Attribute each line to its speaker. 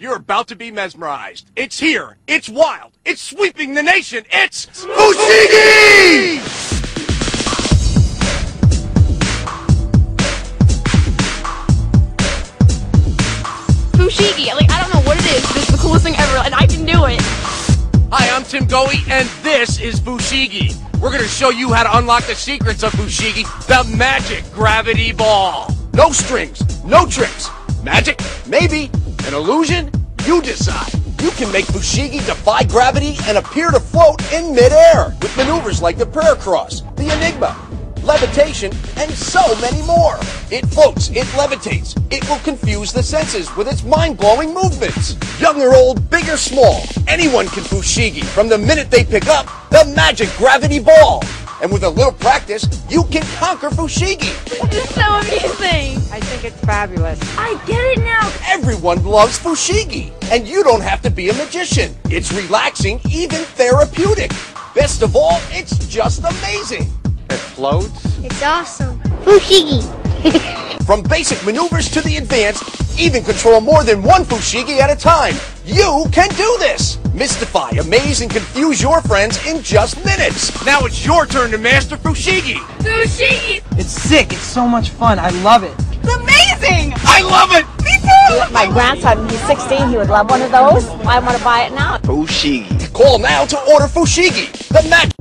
Speaker 1: You're about to be mesmerized. It's here. It's wild. It's sweeping the nation. It's Fushigi!
Speaker 2: Fushigi. Like, I don't know what it is, but it's the coolest thing ever, and I can do it.
Speaker 1: Hi, I'm Tim Goey, and this is Fushigi. We're going to show you how to unlock the secrets of Fushigi, the magic gravity ball. No strings, no tricks. Magic? Maybe. An illusion? You decide. You can make Fushigi defy gravity and appear to float in midair with maneuvers like the prayer cross, the enigma, levitation, and so many more. It floats, it levitates, it will confuse the senses with its mind-blowing movements. Young or old, big or small, anyone can Fushigi from the minute they pick up the magic gravity ball. And with a little practice, you can conquer Fushigi.
Speaker 2: This is so amazing.
Speaker 3: I think it's fabulous.
Speaker 2: I get it now.
Speaker 1: Everyone loves Fushigi, and you don't have to be a magician. It's relaxing, even therapeutic. Best of all, it's just amazing.
Speaker 4: It floats.
Speaker 5: It's awesome. Fushigi.
Speaker 1: From basic maneuvers to the advanced, even control more than one Fushigi at a time. You can do this! Mystify, amaze, and confuse your friends in just minutes. Now it's your turn to master Fushigi.
Speaker 2: Fushigi.
Speaker 6: It's sick. It's so much fun. I love it.
Speaker 2: It's amazing.
Speaker 1: I love it!
Speaker 2: Me too.
Speaker 3: My grandson, he's 16, he would love one of those. I want to buy it now.
Speaker 4: Fushigi.
Speaker 1: Call now to order Fushigi, the magic.